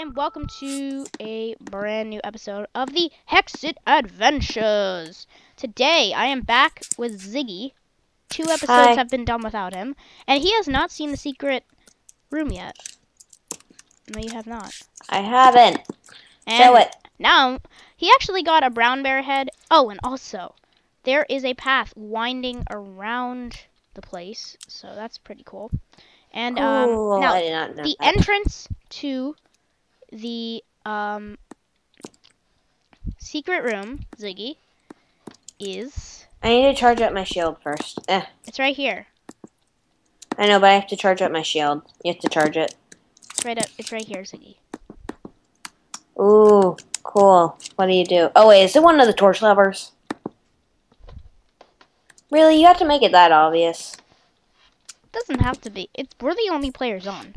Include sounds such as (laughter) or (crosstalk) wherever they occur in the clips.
and welcome to a brand new episode of the Hexxit Adventures. Today, I am back with Ziggy. Two episodes Hi. have been done without him, and he has not seen the secret room yet. No, you have not. I haven't. And Show it. Now, he actually got a brown bear head. Oh, and also, there is a path winding around the place, so that's pretty cool. And um, Cool. now, I did not know the that. entrance to the um secret room, Ziggy, is I need to charge up my shield first. Eh. it's right here. I know, but I have to charge up my shield. You have to charge it. It's right up. It's right here, Ziggy. Ooh, cool. What do you do? Oh wait, is it one of the torch levers? Really, you have to make it that obvious. It Doesn't have to be. It's we're the only players on.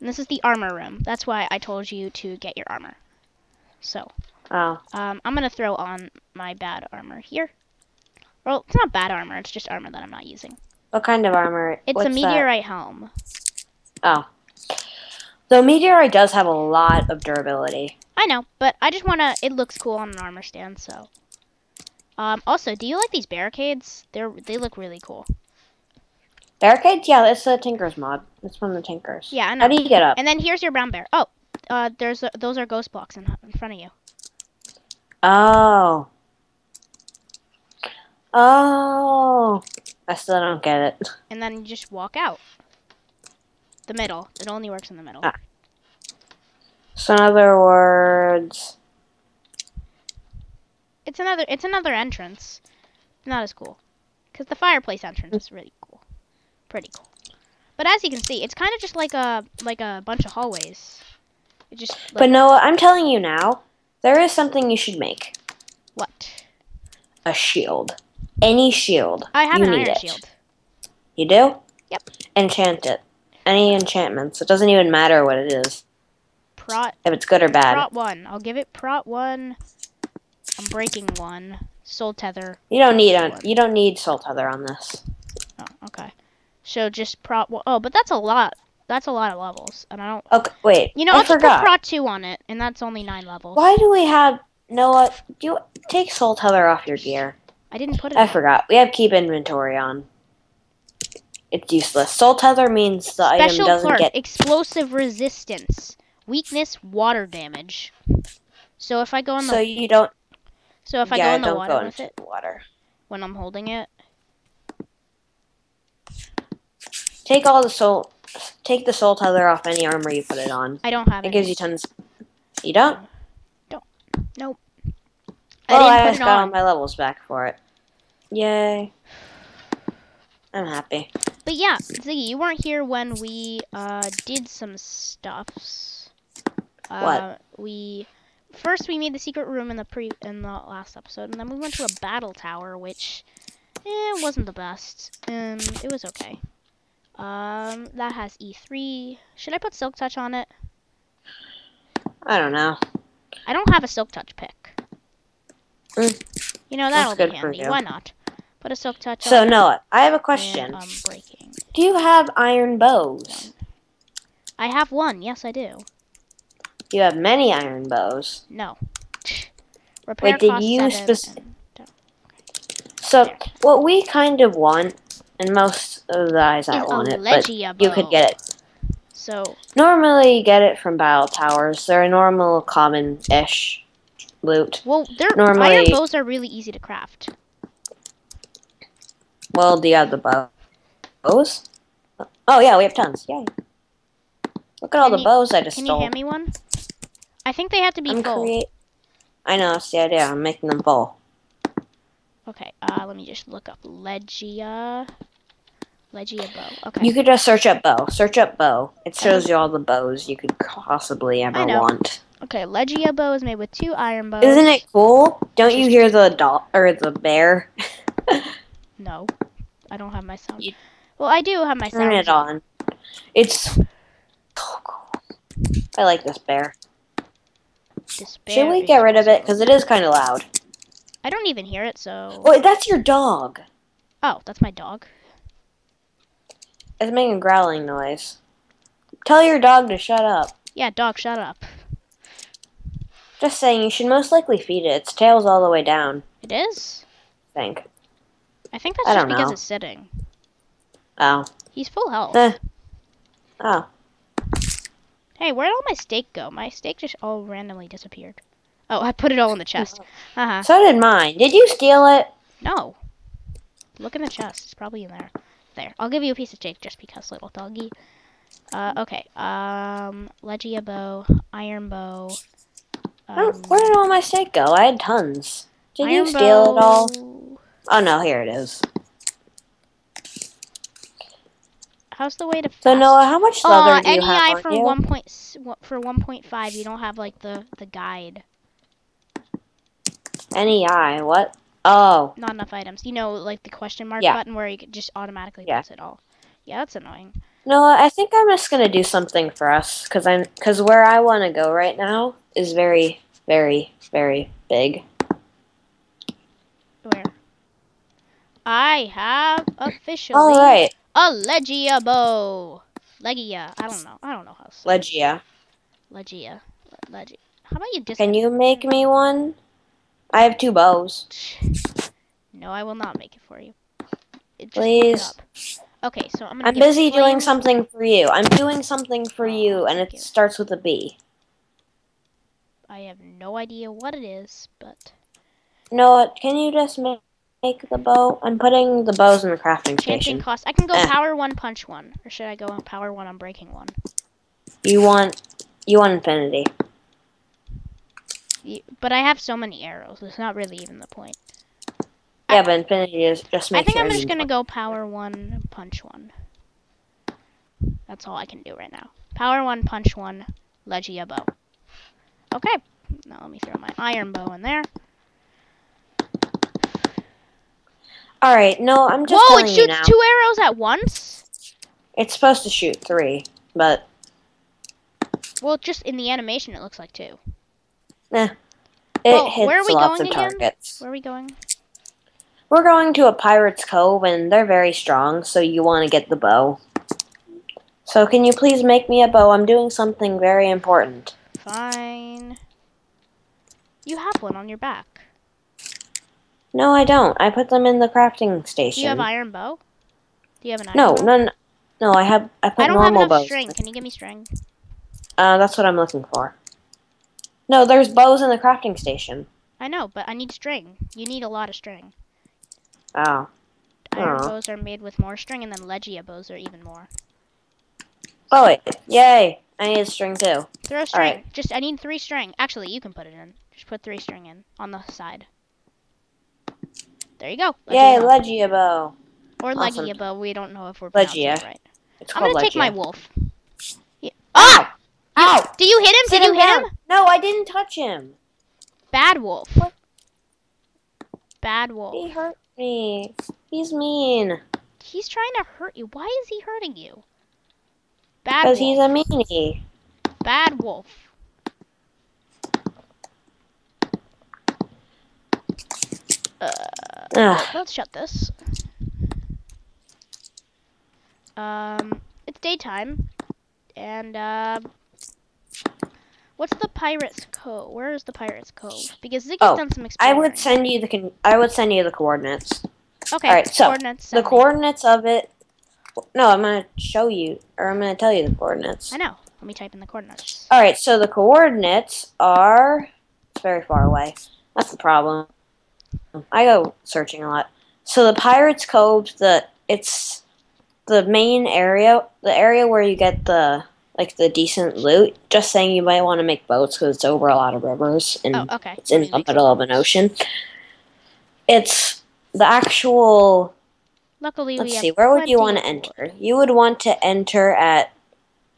And this is the armor room. That's why I told you to get your armor. So, Oh, um, I'm gonna throw on my bad armor here. Well, it's not bad armor. It's just armor that I'm not using. what kind of armor? It's What's a that? meteorite helm. Oh, the meteorite does have a lot of durability. I know, but I just wanna. It looks cool on an armor stand, so. Um. Also, do you like these barricades? They're they look really cool. Barricades? Yeah, it's the Tinker's mod. It's from the Tinkers. Yeah, I know. How do you get up? And then here's your brown bear. Oh, uh, there's a, those are ghost blocks in, in front of you. Oh. Oh. I still don't get it. (laughs) And then you just walk out. The middle. It only works in the middle. Ah. So in other words, It's another. It's another entrance. Not as cool, because the fireplace entrance is really cool. Pretty cool. But as you can see, it's kind of just like a like a bunch of hallways. It just. Like, but no, I'm telling you now, there is something you should make. What? A shield. Any shield. I have you an need iron it. shield. You do? Yep. Enchant it. Any enchantments. It doesn't even matter what it is. Prot. If it's good or bad. Prot one. I'll give it prot one. I'm breaking one. Soul tether. You don't need a, you don't need soul tether on this. So just one. Oh, but that's a lot. That's a lot of levels, and I don't. Okay, wait. You know, I I'll just put forgot. prot two on it, and that's only nine levels. Why do we have Noah? Do you take soul tether off your gear? I didn't put it. I on. forgot. We have keep inventory on. It's useless. Soul tether means the item Special doesn't perk, get. explosive resistance, weakness, water damage. So if I go in the So you don't. so if I yeah, go in the water go with it the water. when I'm holding it, Take all the soul. Take the soul tether off any armor you put it on. I don't have It it. gives you tons. You don't? Don't. Nope. Oh, I I just got all my levels back for it. Yay. I'm happy. But yeah, Ziggy, you weren't here when we uh did some stuffs. Uh, What? We first we made the secret room in the pre in the last episode, and then we went to a battle tower, which eh, wasn't the best. Um, it was okay. Um, that has E3. Should I put Silk Touch on it? I don't know. I don't have a Silk Touch pick. Mm. You know that'll good be handy. you. Why not? Put a Silk Touch So on. it, Noah, I have a and, question. um, breaking. Do you have iron bows? I have one. Yes, I do. You have many iron bows. No. Repair Wait, did you spec- and- So There. what we kind of want, and most of the eyes I want it, but you could get it. So Normally, you get it from battle towers. They're a normal, common-ish loot. well, iron Normally- bows are really easy to craft. Well, do you have the bow- bows? Oh yeah, we have tons. Yay! Look at all the you- bows I just Can you hand me one? I think they have to be I'm full. create. I know that's the idea. I'm making them full. Okay. Uh, let me just look up Legia. Legia bow. Okay. You could just search up bow. Search up bow. It shows you all the bows you could possibly ever I know. want. Okay. Legia bow is made with two iron bows. Isn't it cool? Don't you hear the doll or the bear? (laughs) No, I don't have my sound. You- Well, I do have my Turn sound. it on. It's so (sighs) cool. I like this bear. Despair Should we get rid of it? Because it is kind of loud. I don't even hear it. So. Wait, that's your dog. Oh, that's my dog. It's making a growling noise. Tell your dog to shut up. Yeah, dog, shut up. Just saying, you should most likely feed it. Its tail's all the way down. It is? I think. I think that's I just because know. it's sitting. Oh. He's full health. Eh. Oh. Hey, where'd all my steak go? My steak just all randomly disappeared. Oh, I put it all in the chest. Uh-huh. So did mine. Did you steal it? No. Look in the chest. It's probably in there. There. I'll give you a piece of steak just because, little doggy. Uh, okay. Um, Legia bow, iron bow. Oh, Um, where did all my steak go? I had tons. Did you iron steal it all? Oh no, here it is. How's the way to So fast? Noah, how much leather do you have NEI for you? one point for one point five. You don't have like the the guide. NEI, what? Oh, Not enough items. You know, like the question mark Yeah. button where you just automatically Yeah. puts it all. Yeah, that's annoying. Noah, I think I'm just gonna do something for us, cause I'm, cause where I want to go right now is very, very, very big. Where? I have officially All right, a Legia bow. Legia. I don't know. I don't know how to say it. Legia, Legia. Legia. How about you can you make me one? I have two bows. No, I will not make it for you. It Please. Okay, so I'm gonna I'm busy doing flame- something for you. I'm doing something for Oh, you, and it starts with a B. I have no idea what it is, but No, can you just make, make the bow? I'm putting the bows in the crafting chanting station. cost. I can go Eh. power one, punch one, or should I go power one on breaking one? You want, you want infinity. But I have so many arrows. It's not really even the point. Yeah, but infinity is just I think I'm just gonna go power one, punch one. That's all I can do right now. Power one, punch one, Legia bow. Okay. Now let me throw my iron bow in there. All right, no, I'm just Whoa! It shoots two arrows at once. It's supposed to shoot three, but Well, just in the animation, it looks like two. It Well, hits where are we lots going of again? targets. Where are we going? We're going to a pirate's cove, and they're very strong, so you want to get the bow. So can you please make me a bow? I'm doing something very important. Fine. You have one on your back. No, I don't. I put them in the crafting station. Do you have iron bow? Do you have an iron no, bow? none. No, I have. I put I don't have normal enough bows. string. Can you give me string? Uh, that's what I'm looking for. No, there's bows in the crafting station. I know, but I need string. You need a lot of string. Oh. Iron Aw. bows are made with more string, and then Legia bows are even more. Oh wait! Yay! I need a string too. Throw string. right. Just I need three string. Actually, you can put it in. Just put three string in on the side. There you go. Legia Yay! bow. Legia bow. or awesome. Legia bow. We don't know if we're Legia. it right. It's I'm gonna take my wolf. Yeah. Ah! Ow! Did you hit him? Sit Did you hit down. him? No, I didn't touch him. Bad wolf. What? Bad wolf. He hurt me. He's mean. He's trying to hurt you. Why is he hurting you? Bad Because he's a meanie. Bad wolf. Uh, Ugh. let's shut this. Um, it's daytime, and uh, what's the pirates' cove? Where is the pirates' cove? Because Ziggy's Oh, done some exploring. I would send you the con- I would send you the coordinates. Okay, alright, so, coordinates. The coordinates of it. No, I'm gonna show you, or I'm gonna tell you the coordinates. I know. Let me type in the coordinates. All right, so the coordinates are. It's very far away. That's the problem. I go searching a lot. So the Pirates Cove, the it's the main area, the area where you get the like the decent loot. Just saying, you might want to make boats because it's over a lot of rivers and Oh, okay. it's in the middle of an ocean. It's the actual. Luckily, we Let's see. Where would you want to enter? You would want to enter at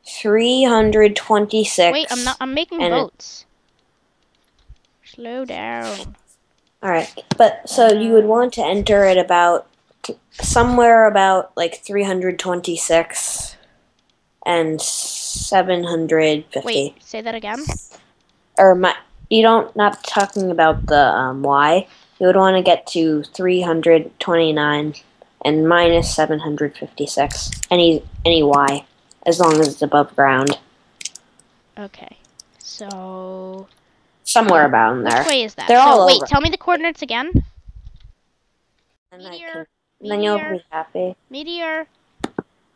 three hundred twenty-six. Wait, I'm not. I'm making it- boats. Slow down. All right, but so you would want to enter at about somewhere about like 326 and 750. Wait, say that again. Or my, you don't not talking about the um, Y. You would want to get to 329 and minus 756. Any any Y, as long as it's above ground. Okay. So Somewhere about in there. which way is that? They're so all wait, over. tell me the coordinates again. And Meteor, can- then you'll meteor. be happy. Meteor.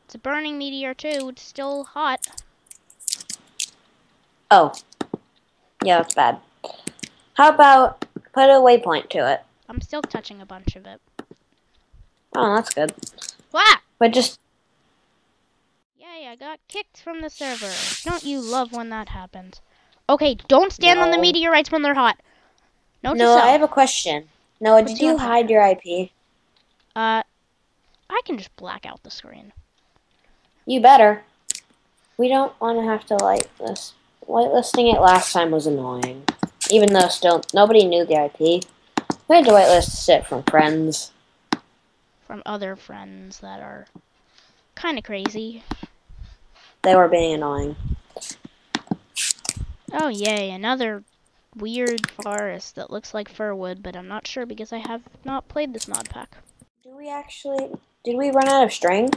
It's a burning meteor too. It's still hot. Oh. Yeah, that's bad. How about put a waypoint to it? I'm still touching a bunch of it. Oh, that's good. Wow! But just Yay, I got kicked from the server. Don't you love when that happens? Okay, don't stand on the meteorites when they're hot. Note no. I have a question. Noah, What's did you hide your IP? Uh, I can just black out the screen. You better. We don't want to have to light this. Whitelisting it last time was annoying. Even though still nobody knew the IP. We had to whitelist it from friends. from other friends that are kind of crazy. They were being annoying. Oh yay, another weird forest that looks like firwood, but I'm not sure because I have not played this mod pack. Do we actually? Did we run out of string?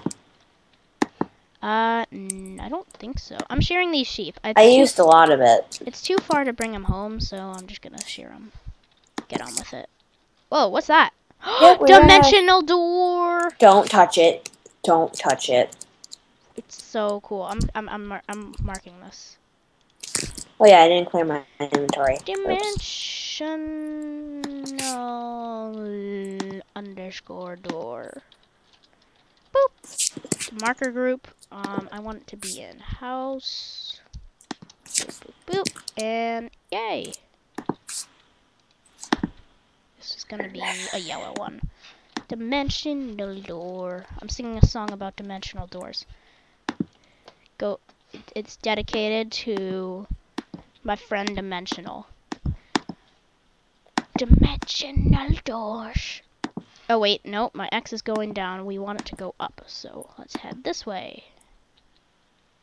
Uh, mm, I don't think so. I'm shearing these sheep. It's I used a lot of it. It's too far to bring them home, so I'm just gonna shear them. Get on with it. Whoa, what's that? (gasps) (gasps) Yep, Dimensional door. Don't touch it. Don't touch it. It's so cool. I'm I'm I'm mar- I'm marking this. Oh yeah, I didn't clear my inventory. Oops. Dimensional underscore door. Boop. Marker group. Um, I want it to be in house. Boop, boop, boop. And yay. This is gonna be a yellow one. Dimensional door. I'm singing a song about dimensional doors. Go. It's dedicated to my friend Dimensional. Dimensional doors. Oh wait, no, my X is going down. We want it to go up, so let's head this way.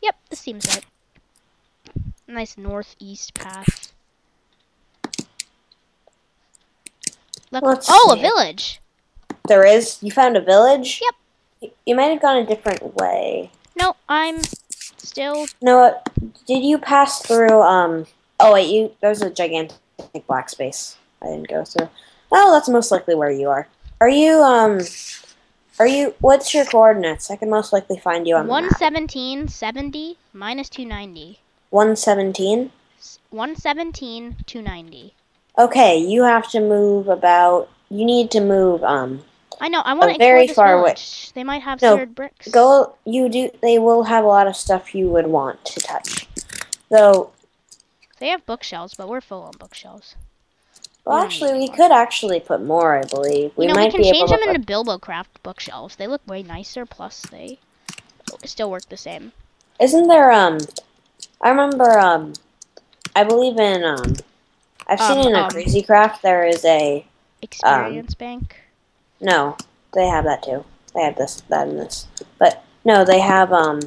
Yep, this seems right. Nice northeast path. Look, Let's oh, a village. There is. You found a village. Yep. You might have gone a different way. No, I'm still. No, did you pass through? Um. Oh wait, you. There's a gigantic black space. I didn't go through. Oh, that's most likely where you are. Are you? Um. Are you? What's your coordinates? I can most likely find you on map. 117, 70, minus 290. One seventeen. S- 117, 290. Okay, you have to move about. You need to move. Um. I know, I want to very far away. They might have No, bricks. Go. You do. They will have a lot of stuff you would want to touch. Though. They have bookshelves, but we're full on bookshelves. Well, actually, we could actually put more. I believe we you know, might we can be change them into BiblioCraft bookshelves. They look way nicer, plus they still work the same. Isn't there um I remember um I believe in um I've seen Um, in a um, Crazy Craft there is a Experience bank. no, they have that too. They have this that and this. But no, they have um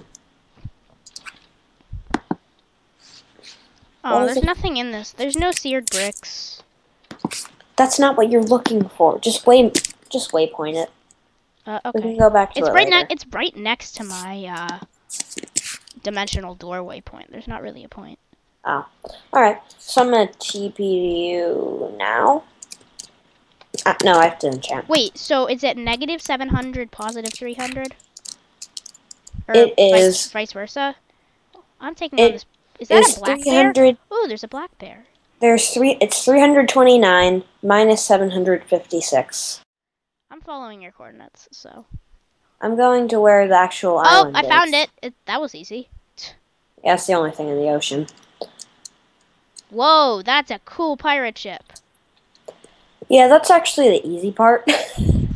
Oh, there's nothing in this. There's no seared bricks. That's not what you're looking for. Just way just waypoint it. Uh, We can go back to It's it right later. It's right next to my uh, dimensional doorway point. There's not really a point. Oh, Alright. So I'm gonna TP to you now. Uh, no, I have to enchant. Wait, so is it negative 700, positive 300? Or It vice- is- vice versa. I'm taking It on this. Is that a black bear? hundred Oh, there's a black bear. There's three it's three hundred twenty nine minus seven hundred fifty six. I'm following your coordinates, so. I'm going to where the actual Oh, island I found it. it. That was easy. Yeah, that's the only thing in the ocean. Whoa, that's a cool pirate ship. Yeah, that's actually the easy part.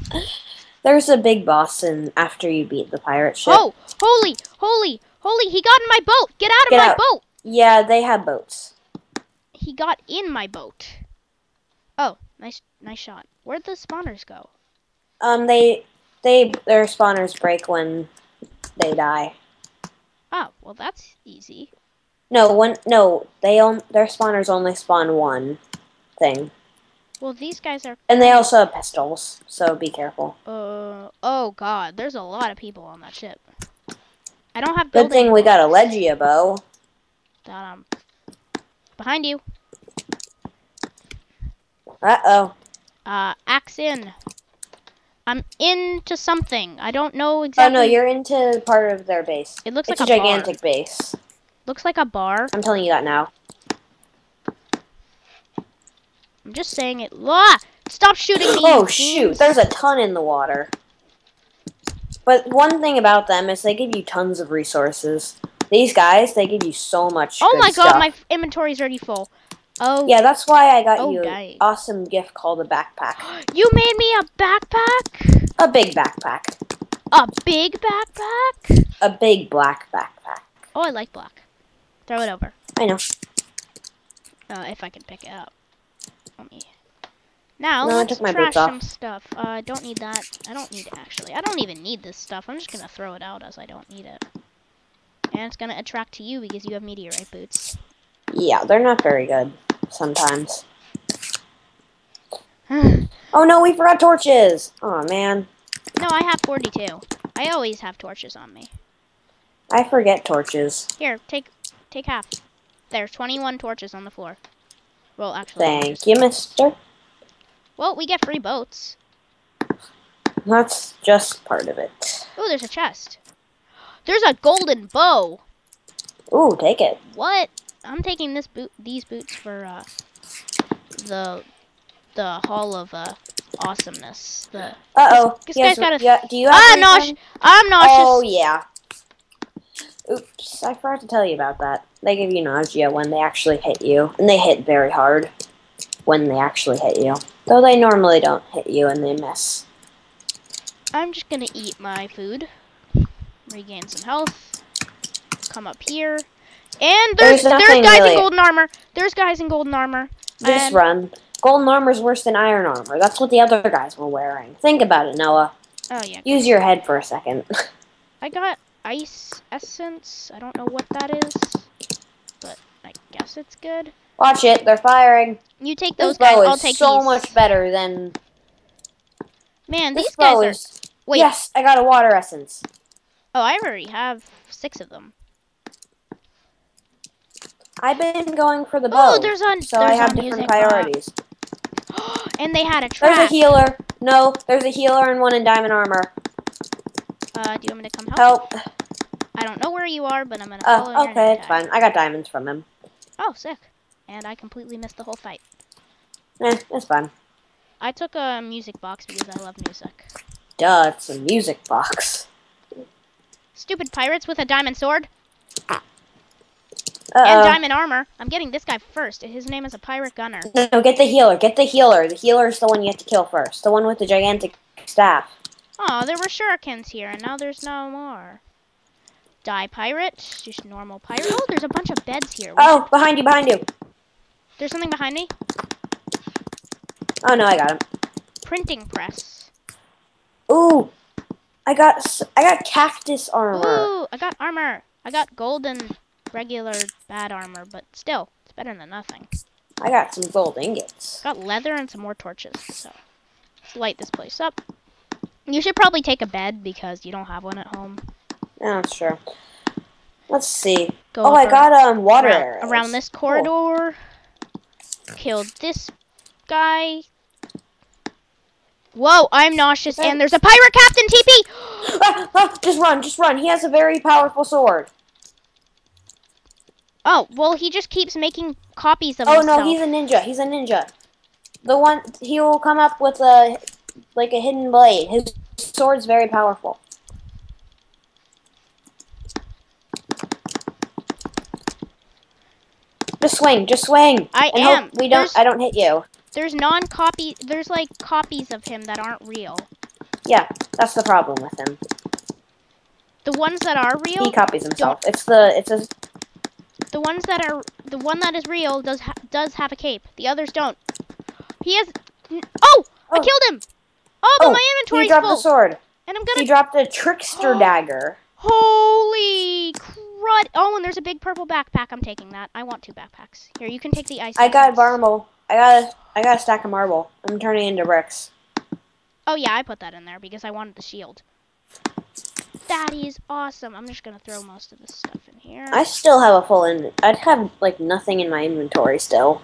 (laughs) There's a big boss in after you beat the pirate ship. Oh, holy, holy, holy! He got in my boat. Get out of Get my out. boat. Yeah, they have boats. He got in my boat. Oh, nice, nice shot. Where'd the spawners go? Um, they they their spawners break when they die. Oh, well, that's easy. No, one no, they on their spawners only spawn one thing, Well, these guys are. and they also have pistols, so be careful. Uh, oh God, there's a lot of people on that ship. I don't have Good thing we got a Legia bow. that um behind you. Uh oh. Uh, axe in. I'm into something. I don't know exactly. Oh no, you're into part of their base. It looks It's like a a, gigantic Bar. base. Looks like a bar. I'm telling you that now. I'm just saying it. Ah! Stop shooting (clears throat) me. Oh shoot, there's a ton in the water. But one thing about them is they give you tons of resources. These guys, they give you so much. Oh my god, stuff. my inventory's already full. Oh, Yeah, that's why I got Oh, you an awesome gift called a backpack. (gasps) you made me a backpack. A big backpack. A big backpack. A big black backpack. Oh, I like black. Throw it over. I know. Uh, if I can pick it up. Let me. Now No, I let's took my trash some stuff. Uh, I don't need that. I don't need it actually. I don't even need this stuff. I'm just gonna throw it out as I don't need it. And it's gonna attract to you because you have meteorite boots. Yeah, they're not very good sometimes. (sighs) Oh no, we forgot torches. Oh man, No, I have 42. I always have torches on me. I forget torches. Here, take take half. There's 21 torches on the floor. Well, actually, Thank you, Mister. Well, we get free boats. That's just part of it. Oh, there's a chest. There's a golden bow. Ooh, take it. What? I'm taking this boot, these boots for uh, the the Hall of uh, Awesomeness. The Uh oh. This- this guy's got a- yeah, do you have refund? nauseous. I'm nauseous. Oh yeah. Oops, I forgot to tell you about that. They give you nausea when they actually hit you, and they hit very hard when they actually hit you. Though they normally don't hit you and they miss. I'm just gonna eat my food, regain some health, come up here, and there's There's there's, guys really- in golden armor. There's guys in golden armor. Just And- run. Golden armor's worse than iron armor. That's what the other guys were wearing. Think about it, Noah. Oh yeah, Use your head for a second. (laughs) I got ice essence. I don't know what that is, but I guess it's good. Watch it. They're firing. You take This those guys. bow I'll take so these. much better than Man, this these guys bow are. is. Wait. Yes, I got a water essence. Oh, I already have six of them. I've been going for the bow. Oh, there's on. so there's I have different priorities. (gasps) and they had a trap. There's a healer. No, there's a healer and one in diamond armor. Uh, do you want me to come help? Help. I don't know where you are, but I'm gonna follow Oh, your okay, it's fine. I got diamonds from him. Oh, sick. And I completely missed the whole fight. Eh, it's fine. I took a music box because I love music. Duh, it's a music box. Stupid pirates with a diamond sword and Uh diamond armor. I'm getting this guy first. His name is a pirate gunner. oh. (laughs) No, get the healer. Get the healer. The healer is the one you have to kill first. The one with the gigantic staff. Oh, there were shurikens here, and now there's no more. Die pirate, just normal pirate. Oh, there's a bunch of beds here. Oh, behind you, behind you. There's something behind me. Oh no, I got him. Printing press. Ooh, I got I got cactus armor. Ooh, I got armor. I got golden, regular, bad armor, but still, it's better than nothing. I got some gold ingots. Got leather and some more torches. So, let's light this place up. You should probably take a bed because you don't have one at home. Yeah, that's true. Let's see. Go Oh, I got um water around, around this Cool. corridor. Killed this guy. Whoa, I'm nauseous, and there's a pirate captain TP. (gasps) Ah, ah, just run, just run. He has a very powerful sword. Oh, well, he just keeps making copies of Oh himself. no, he's a ninja. He's a ninja. The one he will come up with a like a hidden blade. His sword's very powerful. Just swing, just swing. I and am. We don't. There's- I don't hit you. There's non-copy. There's like copies of him that aren't real. Yeah, that's the problem with him. The ones that are real, He copies himself. It's the. It's a. the ones that are, the one that is real does ha- does have a cape. The others don't. He has. n- Oh, I Oh. killed him. Oh, but Oh, my He dropped full, the sword. and I'm gonna. He dropped a trickster (gasps) dagger. Holy crud! Oh, and there's a big purple backpack. I'm taking that. I want two backpacks. Here, you can take the ice. I got essence. I got. A, I got a stack of marble. I'm turning into bricks. Oh yeah, I put that in there because I wanted the shield. That is awesome. I'm just gonna throw most of this stuff in here. I still have a full in. I'd have like nothing in my inventory still.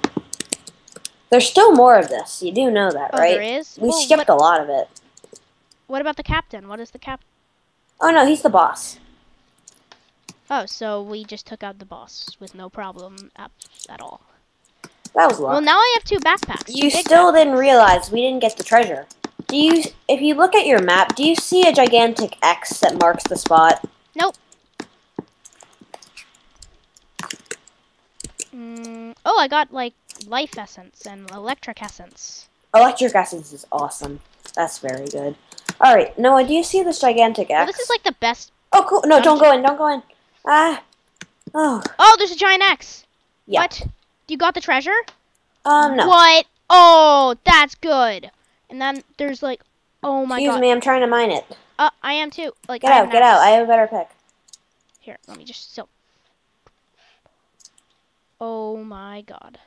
There's still more of this. You do know that, oh, right? there is. We Well, skipped what, a lot of it. what about the captain? What is the cap? Oh no, he's the boss. Oh, so we just took out the boss with no problem at, at all. That was luck. Well, now I have two backpacks. you big still didn't realize we didn't get the treasure. Do you? If you look at your map, do you see a gigantic X that marks the spot? Mm, oh, I got like life essence and electric essence. Electric essence is awesome. That's very good. All right, Noah, do you see this gigantic X? Well, this is like the best. Oh, cool. No, don't go in. Don't go in. Ah. Oh. Oh, there's a giant X. Yeah. What? You got the treasure? Um. No. What? Oh, that's good. And then there's like, oh my Excuse god. Excuse me. I'm trying to mine it. Uh, I am too. Like, Get out. Get out. I have a better pick. Here, let me just so. Oh my god.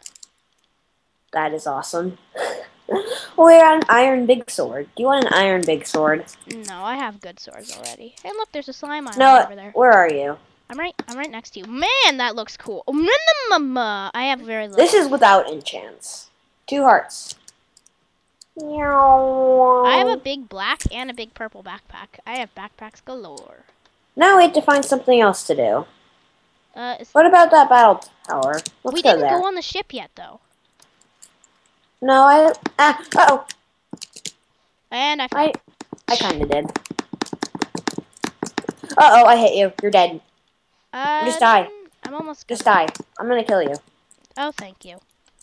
That is awesome. (laughs) We're on iron big sword. Do you want an iron big sword? No, I have good swords already. And look, there's a slime island No. over there. Where are you? I'm right. I'm right next to you. Man, that looks cool. Minimum. I have very little. This is without enchants. Two hearts. I have a big black and a big purple backpack. I have backpacks galore. Now we have to find something else to do. Uh, What about that battle tower? Let's we go didn't there. go on the ship yet, though. No, I. Ah, oh, And I. I, I kind of did. Uh oh, I hit you. You're dead. Uh, just die. I'm almost. Just gonna- die. I'm gonna kill you. Oh, thank you.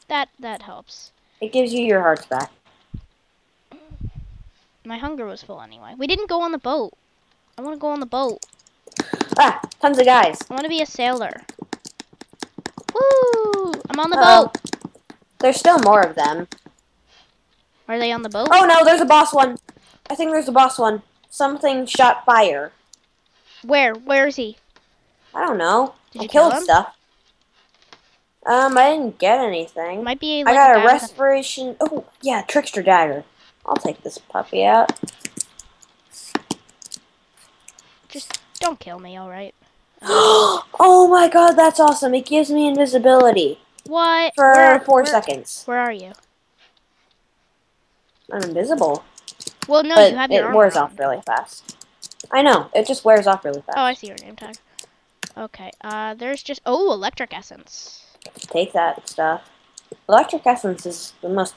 That that helps. It gives you your hearts back. My hunger was full anyway. We didn't go on the boat. I want to go on the boat. Ah, tons of guys. I want to be a sailor. Woo! I'm on the Uh-oh. boat. There's still more of them. Are they on the boat? Oh no, there's a boss one. I think there's a boss one. Something shot fire. Where? Where is he? I don't know. Did I you kill killed him? stuff. Um, I didn't get anything. Might be. I got a a guy with respiration. Oh, yeah, trickster dagger. I'll take this puppy out. Just don't kill me, all right? (gasps) oh my god, that's awesome. It gives me invisibility What? for Where- four where- seconds. Where are you? I'm invisible. Well, no, but you have your it armor wears on. off really fast. I know. It just wears off really fast. Oh, I see your name tag. Okay. Uh, there's just oh, electric essence. Take that stuff. Electric essence is the most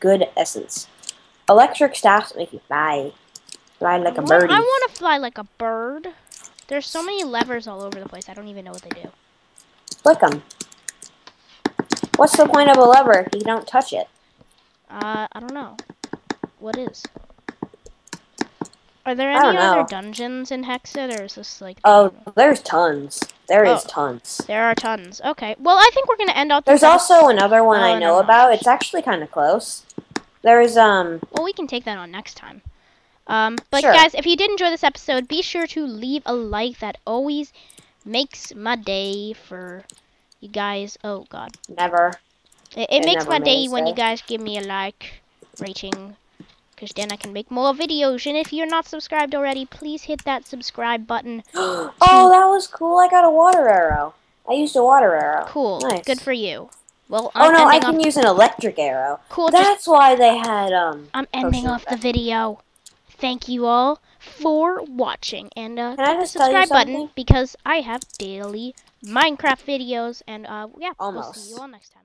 good essence. Electric staffs make you fly. Fly like a bird. I want to fly like a bird. There's so many levers all over the place. I don't even know what they do. Click them. What's the point of a lever if you don't touch it? Uh, I don't know. What is? Are there any other dungeons in Hexxit, or is this like? Oh, there's tons. There is Oh. tons. There are tons. Okay. Well, I think we're gonna end out. There's also another one Oh, I know mind. about. It's actually kind of close. There's um. Well, we can take that on next time. Um, but Sure. guys, if you did enjoy this episode, be sure to leave a like. That always makes my day for you guys. Oh God, Never. it, it It makes my day when you guys give me a like rating, because then I can make more videos. And if you're not subscribed already, please hit that subscribe button. (gasps) oh, that was cool. I got a water arrow. I used a water arrow. Cool, Nice. good for you. Well, Oh I'm no, I can use an electric arrow. Cool, That's why they had um. I'm ending off the video. Thank you all for watching and uh, Can I hit the just tell you subscribe button because I have daily Minecraft videos and uh, yeah, we'll see you all next time.